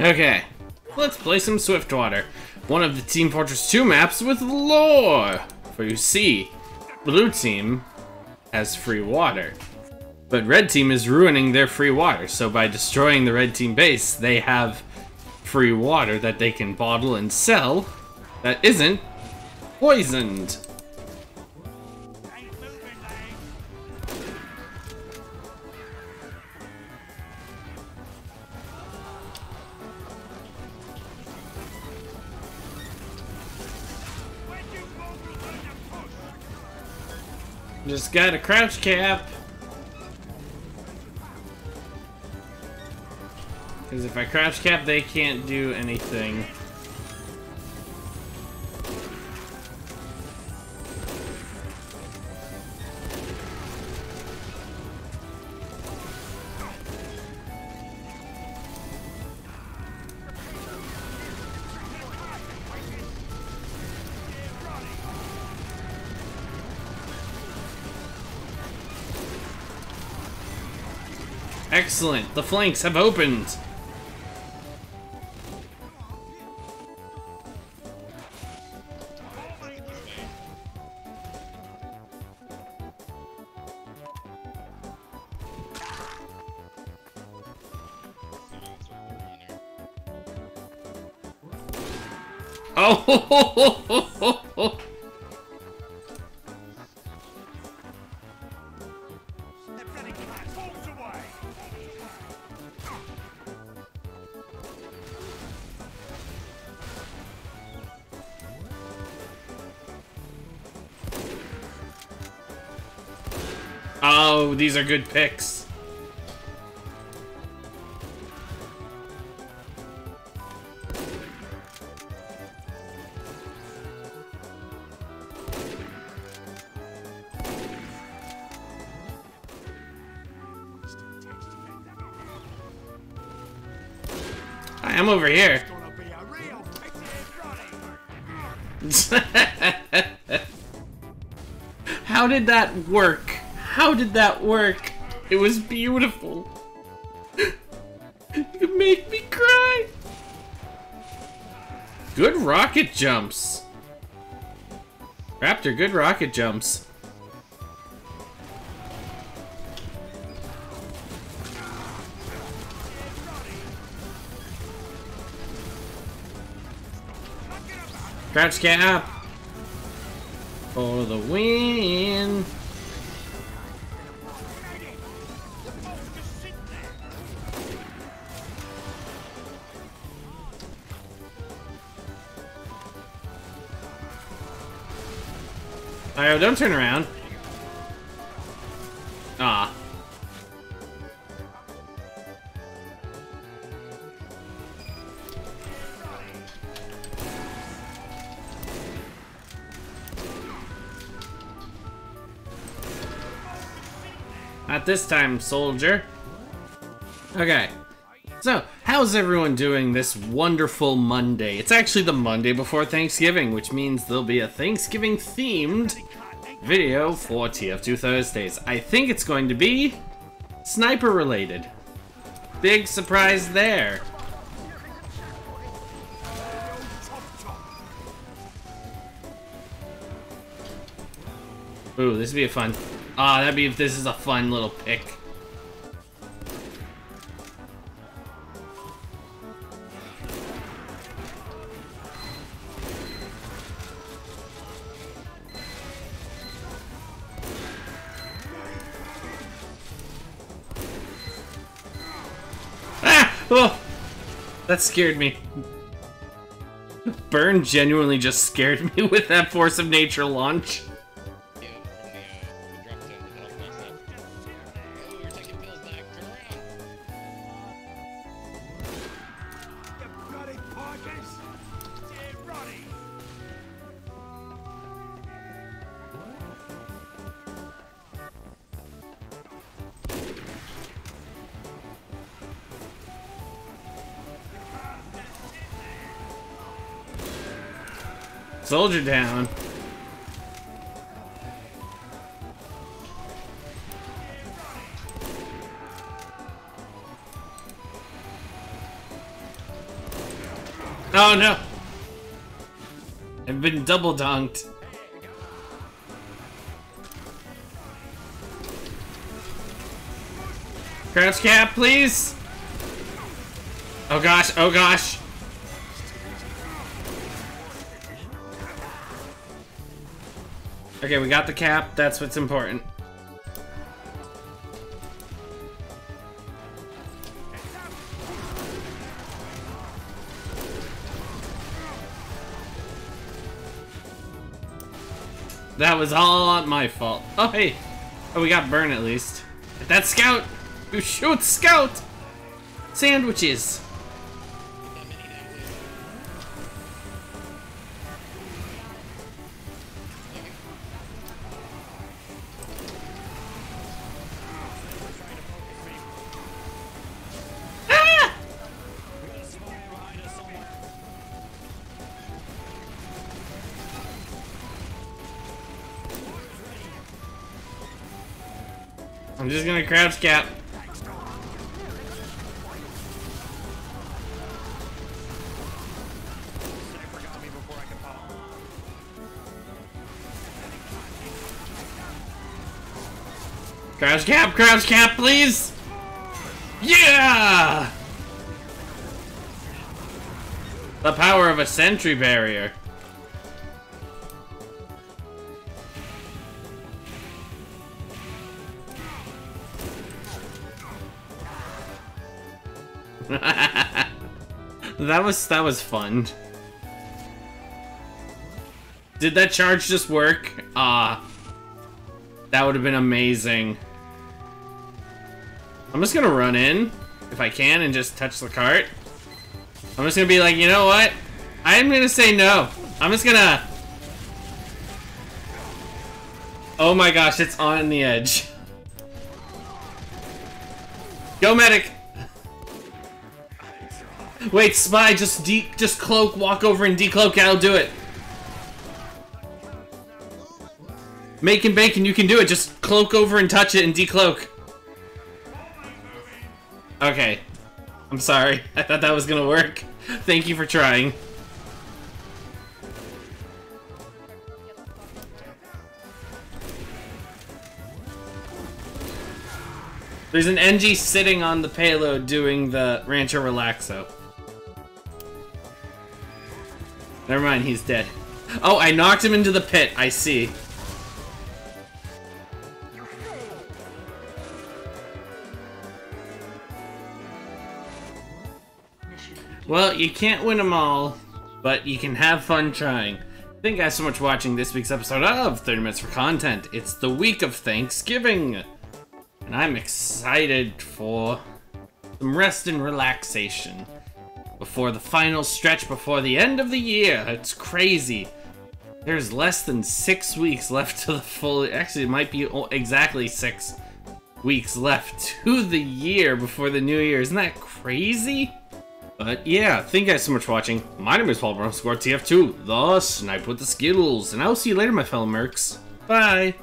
Okay, let's play some Swiftwater. One of the Team Fortress 2 maps with lore. For you see, blue team has free water. But red team is ruining their free water, so by destroying the red team base, they have free water that they can bottle and sell that isn't poisoned. Just got a crouch cap. Because if I crouch cap, they can't do anything. Excellent. The flanks have opened. Oh! Oh, these are good picks. I am over here. How did that work? How did that work? It was beautiful. you make me cry. Good rocket jumps. Raptor, good rocket jumps. Crouch cap. For the win. Alright, don't turn around. Ah. Not this time, soldier. Okay. So, how's everyone doing this wonderful Monday? It's actually the Monday before Thanksgiving, which means there'll be a Thanksgiving themed video for TF2 Thursdays. I think it's going to be sniper related. Big surprise there. Ooh, this would be a fun. Ah, that'd be if this is a fun little pick. Oh! That scared me. Burn genuinely just scared me with that Force of Nature launch. Soldier down. Oh no! I've been double donked. Crouch cap, please! Oh gosh, oh gosh! Okay, we got the cap, that's what's important. That was all my fault. Oh, hey. Oh, we got burn at least. That scout! Who shoots scout! Sandwiches! I'm just gonna crouch cap. Crouch cap, crouch cap, please! Yeah! The power of a sentry barrier. that was that was fun. Did that charge just work? Ah. that would have been amazing. I'm just gonna run in, if I can, and just touch the cart. I'm just gonna be like, you know what? I'm gonna say no. I'm just gonna... Oh my gosh, it's on the edge. Go medic! Wait, spy, just de just cloak, walk over and decloak, I'll do it. Making bacon, you can do it. Just cloak over and touch it and decloak. Okay. I'm sorry. I thought that was gonna work. Thank you for trying. There's an Engie sitting on the payload doing the Rancho Relaxo. Never mind, he's dead. Oh, I knocked him into the pit. I see. Well, you can't win them all, but you can have fun trying. Thank you guys so much for watching this week's episode of 30 Minutes for Content. It's the week of Thanksgiving, and I'm excited for some rest and relaxation before the final stretch before the end of the year. It's crazy. There's less than six weeks left to the full. Actually, it might be exactly six weeks left to the year before the new year. Isn't that crazy? But yeah, thank you guys so much for watching. My name is PaulPer underscore TF2, the Snipe with the Skittles, and I'll see you later, my fellow mercs. Bye!